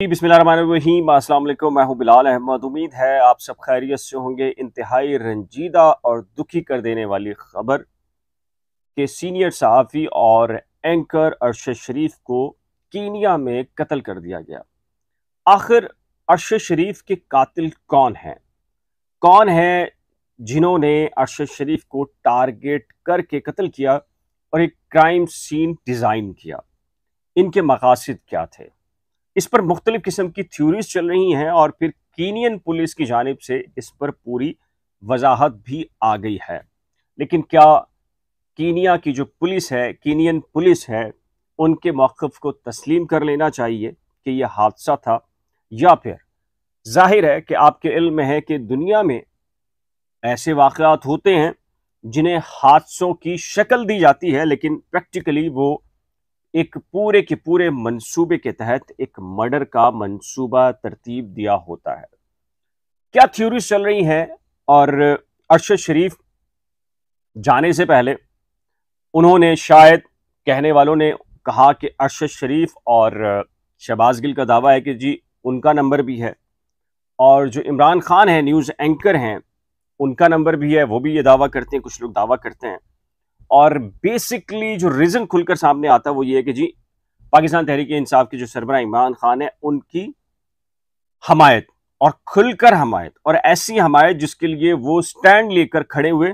बिस्मिल्लाहिर्रहमानिर्रहीम। अस्सलाम वालेकुम मैं हूँ बिलाल अहमद। उम्मीद है आप सब खैरियत से होंगे। इंतहाई रंजीदा और दुखी कर देने वाली खबर के सीनियर सहाफ़ी और एंकर अरशद शरीफ को कीनिया में कत्ल कर दिया गया। आखिर अरशद शरीफ के कातिल कौन हैं? कौन है जिन्होंने अरशद शरीफ को टारगेट करके कत्ल किया और एक क्राइम सीन डिज़ाइन किया? इनके मकासद क्या थे? इस पर मुख्तलिफ़ किस्म की थ्योरीज चल रही हैं और फिर कीनियन पुलिस की जानब से इस पर पूरी वजाहत भी आ गई है। लेकिन क्या कीनिया की जो पुलिस है, कीनियन पुलिस है, उनके मौक़ को तस्लीम कर लेना चाहिए कि यह हादसा था? या फिर ज़ाहिर है कि आपके इल्म में है कि दुनिया में ऐसे वाक़ात होते हैं जिन्हें हादसों की शक्ल दी जाती है, लेकिन प्रैक्टिकली वो एक पूरे के पूरे मंसूबे के तहत एक मर्डर का मंसूबा तरतीब दिया होता है। क्या थ्योरीज चल रही हैं और अरशद शरीफ जाने से पहले उन्होंने शायद कहने वालों ने कहा कि अरशद शरीफ और शहबाज गिल का दावा है कि जी उनका नंबर भी है और जो इमरान खान है, न्यूज़ एंकर हैं, उनका नंबर भी है, वो भी ये दावा करते हैं, कुछ लोग दावा करते हैं। और बेसिकली जो रीज़न खुलकर सामने आता है वो ये है कि जी, पाकिस्तान तहरीक इंसाफ के जो सरबरा इमरान खान है, उनकी हमायत और खुलकर हमायत और ऐसी हमायत जिसके लिए वो स्टैंड लेकर खड़े हुए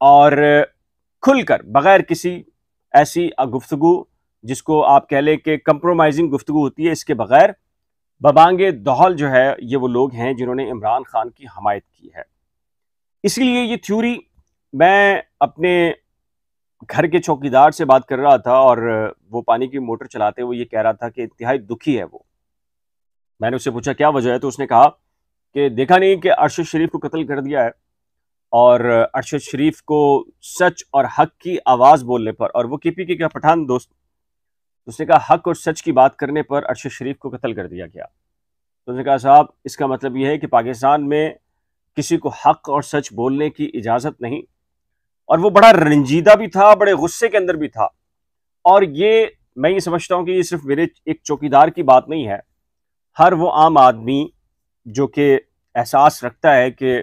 और खुलकर, बगैर किसी ऐसी गुफ्तु जिसको आप कह लें कि कंप्रोमाइजिंग गुफ्तु होती है, इसके बगैर बबांगे दहल जो है, ये वो लोग हैं जिन्होंने इमरान खान की हमायत की है। इसीलिए ये थ्योरी मैं अपने घर के चौकीदार से बात कर रहा था और वो पानी की मोटर चलाते हुए ये कह रहा था कि इंतहाई दुखी है वो। मैंने उससे पूछा, क्या वजह है? तो उसने कहा कि देखा नहीं कि अरशद शरीफ को कत्ल कर दिया है और अरशद शरीफ को सच और हक की आवाज़ बोलने पर और वो के पी के क्या पठान, दोस्त? उसने कहा, हक और सच की बात करने पर अरशद शरीफ को कत्ल कर दिया गया। तो उसने कहा, साहब, इसका मतलब यह है कि पाकिस्तान में किसी को हक और सच बोलने की इजाज़त नहीं और वो बड़ा रंजीदा भी था, बड़े गुस्से के अंदर भी था। और ये, मैं ये समझता हूँ कि ये सिर्फ़ मेरे एक चौकीदार की बात नहीं है। हर वो आम आदमी जो कि एहसास रखता है कि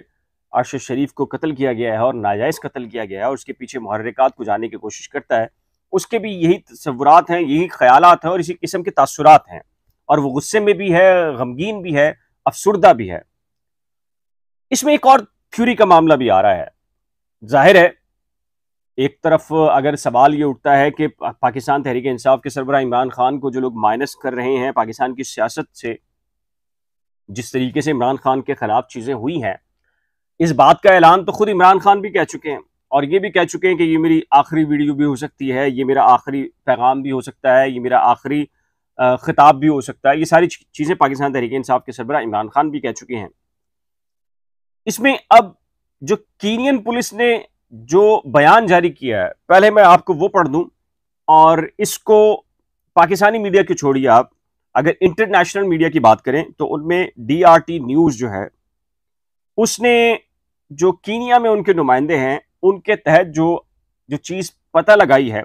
अरशद शरीफ को कत्ल किया गया है और नाजायज़ कत्ल किया गया है और उसके पीछे महरक़ात को जाने की कोशिश करता है, उसके भी यही तस्वुरात हैं, यही ख्याल हैं और इसी किस्म के तासुरात हैं। और वो गुस्से में भी है, गमगीन भी है, अफसरदा भी है। इसमें एक और थ्यूरी का मामला भी आ रहा है। ज़ाहिर है एक तरफ़ अगर सवाल ये उठता है कि पाकिस्तान तहरीक इंसाफ के सरबरा इमरान खान को जो लोग माइनस कर रहे हैं पाकिस्तान की सियासत से, जिस तरीके से इमरान खान के खिलाफ चीज़ें हुई हैं, इस बात का ऐलान तो खुद इमरान खान भी कह चुके हैं। और ये भी कह चुके हैं कि ये मेरी आखिरी वीडियो भी हो सकती है, ये मेरा आखिरी पैगाम भी हो सकता है, ये मेरा आखिरी खिताब भी हो सकता है। ये सारी चीज़ें पाकिस्तान तहरीक इंसाफ के सरबरा इमरान खान भी कह चुके हैं। इसमें अब जो कीनियन पुलिस ने जो बयान जारी किया है, पहले मैं आपको वो पढ़ दूँ और इसको पाकिस्तानी मीडिया की छोड़िए आप। अगर इंटरनेशनल मीडिया की बात करें तो उनमें डीआरटी न्यूज़ जो है, उसने जो कीनिया में उनके नुमाइंदे हैं, उनके तहत जो जो चीज़ पता लगाई है,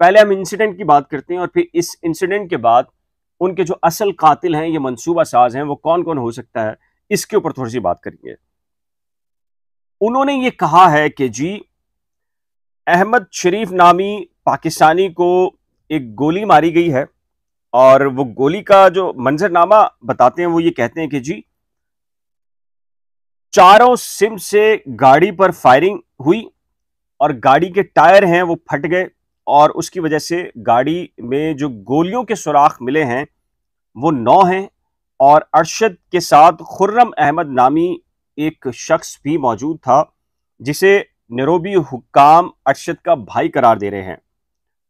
पहले हम इंसिडेंट की बात करते हैं और फिर इस इंसिडेंट के बाद उनके जो असल कातिल हैं, ये मनसूबा साज हैं, वो कौन कौन हो सकता है, इसके ऊपर थोड़ी सी बात करेंगे। उन्होंने ये कहा है कि जी अहमद शरीफ नामी पाकिस्तानी को एक गोली मारी गई है और वो गोली का जो मंजरनामा बताते हैं, वो ये कहते हैं कि जी, चारों सिम से गाड़ी पर फायरिंग हुई और गाड़ी के टायर हैं, वो फट गए और उसकी वजह से गाड़ी में जो गोलियों के सुराख मिले हैं, वो नौ हैं और अरशद के साथ खुर्रम अहमद नामी एक शख्स भी मौजूद था, जिसे निरोबी हुकाम अरशद का भाई करार दे रहे हैं।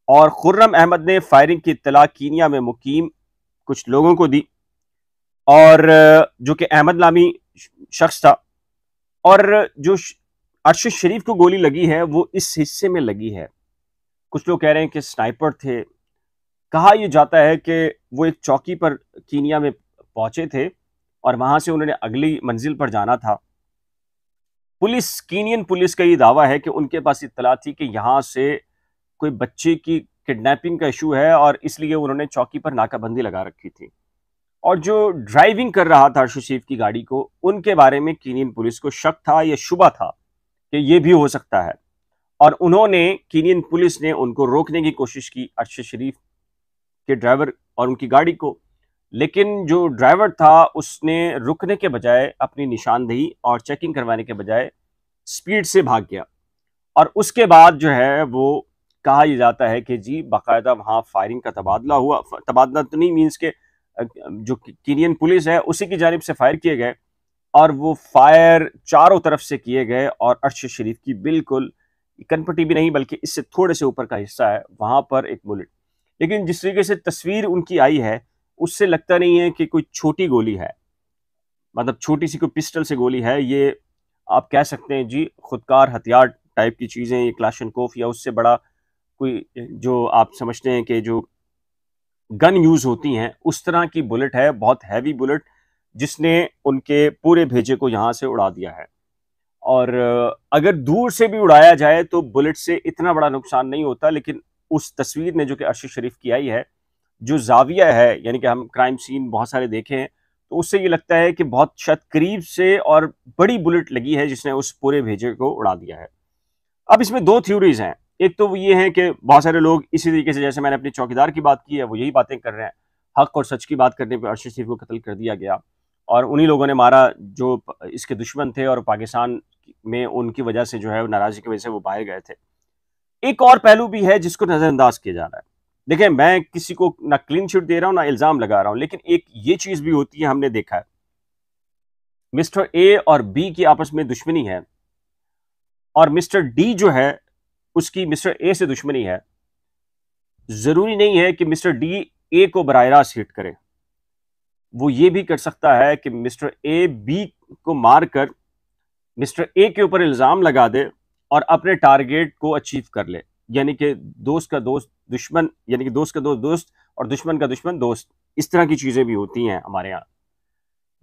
और खुर्रम अहमद ने फायरिंग की इतला कीनिया में मुकीम कुछ लोगों को दी। और जो कि अहमद नामी शख्स था। और, जो अरशद शरीफ को गोली लगी है, वो इस हिस्से में लगी है। कुछ लोग कह रहे हैं कि स्नाइपर थे। कहा यह जाता है कि वो एक चौकी पर कीनिया में पहुँचे थे और वहाँ से उन्होंने अगली मंजिल पर जाना था। पुलिस, कीनियन पुलिस का ये दावा है कि उनके पास इतला थी कि यहाँ से कोई बच्चे की किडनैपिंग का इशू है और इसलिए उन्होंने चौकी पर नाकाबंदी लगा रखी थी। और जो ड्राइविंग कर रहा था अरशद शरीफ की गाड़ी को, उनके बारे में कीनियन पुलिस को शक था या शुबा था कि ये भी हो सकता है। और उन्होंने, कीनियन पुलिस ने उनको रोकने की कोशिश की अरशद शरीफ के ड्राइवर और उनकी गाड़ी को। लेकिन जो ड्राइवर था, उसने रुकने के बजाय अपनी निशानदेही और चेकिंग करवाने के बजाय स्पीड से भाग गया। और उसके बाद जो है, वो कहा यह जाता है कि जी, बाकायदा वहाँ फायरिंग का तबादला हुआ। तबादला तो नहीं मीन्स के जो कीनियन पुलिस है, उसी की जानब से फायर किए गए और वो फायर चारों तरफ़ से किए गए और अरशद शरीफ की बिल्कुल कनपट्टी भी नहीं, बल्कि इससे थोड़े से ऊपर का हिस्सा है, वहाँ पर एक बुलेट लेकिन जिस तरीके से तस्वीर उनकी आई है उससे लगता नहीं है कि कोई छोटी गोली है। मतलब छोटी सी कोई पिस्टल से गोली है, ये आप कह सकते हैं जी, खुदकार हथियार टाइप की चीज़ें, ये क्लाशनकोफ या उससे बड़ा कोई जो आप समझते हैं कि जो गन यूज़ होती हैं, उस तरह की बुलेट है, बहुत हैवी बुलेट, जिसने उनके पूरे भेजे को यहाँ से उड़ा दिया है। और अगर दूर से भी उड़ाया जाए तो बुलेट से इतना बड़ा नुकसान नहीं होता, लेकिन उस तस्वीर ने जो कि अरशद शरीफ की आई है जो जाविया है, यानी कि हम क्राइम सीन बहुत सारे देखे हैं तो उससे ये लगता है कि बहुत शायद करीब से और बड़ी बुलेट लगी है जिसने उस पूरे भेजे को उड़ा दिया है। अब इसमें दो थ्योरीज हैं। एक तो ये है कि बहुत सारे लोग इसी तरीके से, जैसे मैंने अपनी चौकीदार की बात की है, वो यही बातें कर रहे हैं। हक और सच की बात करने पर अरशद शरीफ को कत्ल कर दिया गया और उन्हीं लोगों ने मारा जो इसके दुश्मन थे और पाकिस्तान में उनकी वजह से जो है नाराज़गी की वजह से वो बाहर गए थे। एक और पहलू भी है जिसको नज़रअंदाज किया जा रहा है। देखें मैं किसी को ना क्लीन चिट दे रहा हूँ, ना इल्ज़ाम लगा रहा हूँ, लेकिन एक ये चीज़ भी होती है, हमने देखा है। मिस्टर ए और बी की आपस में दुश्मनी है और मिस्टर डी जो है, उसकी मिस्टर ए से दुश्मनी है। ज़रूरी नहीं है कि मिस्टर डी ए को बर रास्त हिट करे। वो ये भी कर सकता है कि मिस्टर ए, बी को मारकर मिस्टर ए के ऊपर इल्ज़ाम लगा दे और अपने टारगेट को अचीव कर ले। यानी कि दोस्त का दोस्त, दुश्मन, यानी कि दोस्त का दोस्त दोस्त और दुश्मन का दुश्मन, दोस्त। इस तरह की चीज़ें भी होती हैं हमारे यहाँ।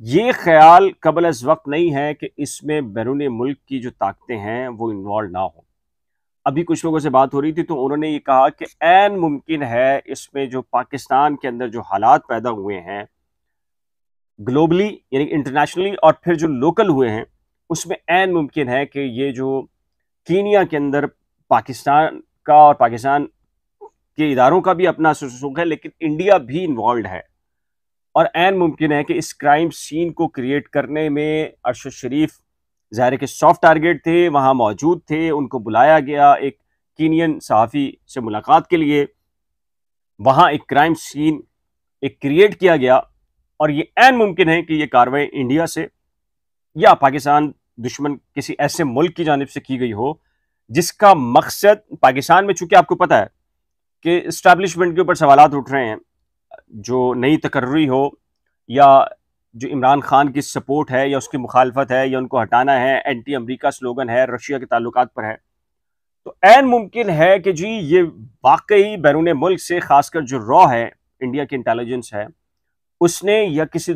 ये ख्याल कबल अज वक्त नहीं है कि इसमें बैरून मुल्क की जो ताकतें हैं, वो इन्वॉल्व ना हो। अभी कुछ लोगों से बात हो रही थी तो उन्होंने ये कहा कि एन मुमकिन है इसमें जो पाकिस्तान के अंदर जो हालात पैदा हुए हैं ग्लोबली यानी इंटरनेशनली और फिर जो लोकल हुए हैं, उसमें एन मुमकिन है कि ये जो कीनिया के अंदर पाकिस्तान का और पाकिस्तान के इदारों का भी अपना सुख है, लेकिन इंडिया भी इन्वॉल्व है। और एन मुमकिन है कि इस क्राइम सीन को क्रिएट करने में अरशद शरीफ ज़ाहिर के सॉफ्ट टारगेट थे, वहाँ मौजूद थे, उनको बुलाया गया एक कीनियन सहाफ़ी से मुलाकात के लिए। वहाँ एक क्राइम सीन एक क्रिएट किया गया और ये एन मुमकिन है कि ये कार्रवाई इंडिया से या पाकिस्तान दुश्मन किसी ऐसे मुल्क की जानब से की गई हो जिसका मकसद, पाकिस्तान में चूँकि आपको पता है कि इस्टेब्लिशमेंट के ऊपर सवाल उठ रहे हैं, जो नई तकर्री हो या जो इमरान खान की सपोर्ट है या उसकी मुखालफत है या उनको हटाना है एंटी अमरीका स्लोगन है, रशिया के ताल्लुक पर है तो एन मुमकिन है कि जी, ये वाकई बैरून मुल्क से खासकर जो रॉ है इंडिया की इंटेलिजेंस है, उसने या किसी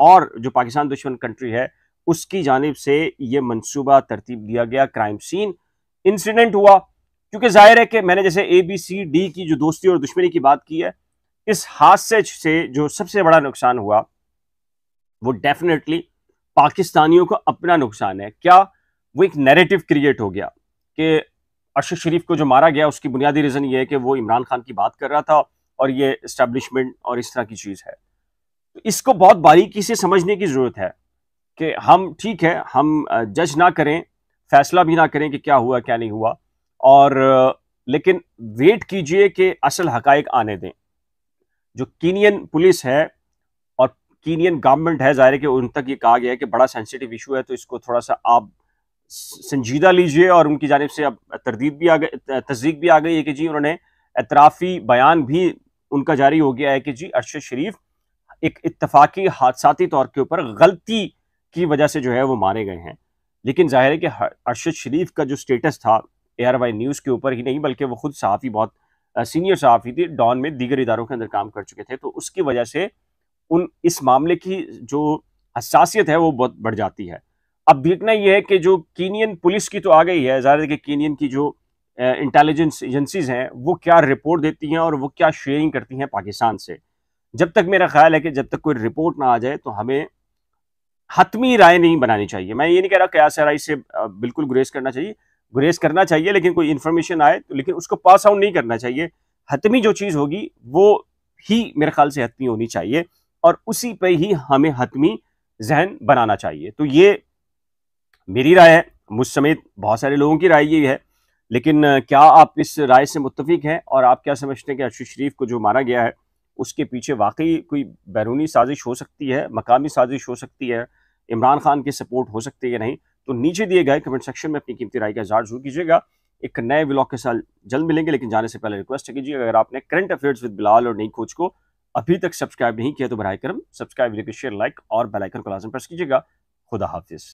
और जो पाकिस्तान दुश्मन कंट्री है, उसकी जानब से ये मनसूबा तरतीब दिया गया क्राइम सीन इंसिडेंट हुआ। क्योंकि ज़ाहिर है कि मैंने जैसे ए बी सी डी की जो दोस्ती और दुश्मनी की बात की है, इस हादसे से जो सबसे बड़ा नुकसान हुआ, वो डेफिनेटली पाकिस्तानियों को अपना नुकसान है। क्या वो एक नैरेटिव क्रिएट हो गया कि अरशद शरीफ को जो मारा गया, उसकी बुनियादी रीज़न ये है कि वो इमरान खान की बात कर रहा था और ये इस्टेब्लिशमेंट और इस तरह की चीज़ है। तो इसको बहुत बारीकी से समझने की ज़रूरत है कि हम ठीक है, हम जज ना करें फैसला भी ना करें कि क्या हुआ, क्या नहीं हुआ। और, लेकिन वेट कीजिए कि असल हकाइक आने दें। जो कीनियन पुलिस है और कीनियन गवर्नमेंट है, ज़ाहिर कि उन तक ये कहा गया है कि बड़ा सेंसिटिव इशू है तो इसको थोड़ा सा आप संजीदा लीजिए और उनकी जानब से अब तरदीद भी आ गई तस्दीक भी आ गई है कि जी उन्होंने एतराफ़ी बयान भी उनका जारी हो गया है कि जी अरशद शरीफ एक इतफाक़ी हादसाती तौर के ऊपर गलती की वजह से जो है वो मारे गए हैं। लेकिन ज़ाहिर है कि अरशद शरीफ का जो स्टेटस था ए आर वाई न्यूज़ के ऊपर ही नहीं, बल्कि वो खुद सहाफ़ी बहुत सीनियर सहाफ़ी थी, डॉन में दीगर इदारों के अंदर काम कर चुके थे तो उसकी वजह से उन, इस मामले की जो हसासियत है, वो बहुत बढ़ जाती है। अब देखना यह है कि जो कीनियन पुलिस की तो आ गई है, ज़ाहिर है कि कीनियन की जो इंटेलिजेंस एजेंसीज हैं, वो क्या रिपोर्ट देती हैं और वो क्या शेयरिंग करती हैं पाकिस्तान से। जब तक मेरा ख्याल है कि जब तक कोई रिपोर्ट ना आ जाए तो हमें हतमी राय नहीं बनानी चाहिए। मैं ये नहीं कह रहा कयास राय से बिल्कुल गुरेज करना चाहिए। गुरेज करना चाहिए, लेकिन कोई इन्फॉर्मेशन आए तो लेकिन उसको पास आउट नहीं करना चाहिए। हतमी जो चीज़ होगी, वो ही मेरे ख्याल से हतमी होनी चाहिए और उसी पे ही हमें हतमी जहन बनाना चाहिए। तो ये मेरी राय है। मुझ समेत बहुत सारे लोगों की राय ये है। लेकिन क्या आप इस राय से मुतफिक हैं और आप क्या समझते हैं कि अरशद शरीफ को जो मारा गया है उसके पीछे वाकई कोई बैरूनी साजिश हो सकती है, मकामी साजिश हो सकती है, इमरान खान की सपोर्ट हो सकती है या नहीं तो नीचे दिए गए कमेंट सेक्शन में अपनी कीमती राय का इजहार ज़रूर कीजिएगा। एक नए ब्लॉग के साथ जल्द मिलेंगे, लेकिन जाने से पहले रिक्वेस्ट कीजिए अगर आपने करंट अफेयर्स विद बिलाल और नई कोच को अभी तक सब्सक्राइब नहीं किया तो बर करम सब्सक्राइब शेयर लाइक और बेलाइकन को लाजम प्रेस कीजिएगा। खुदा हाफिज़।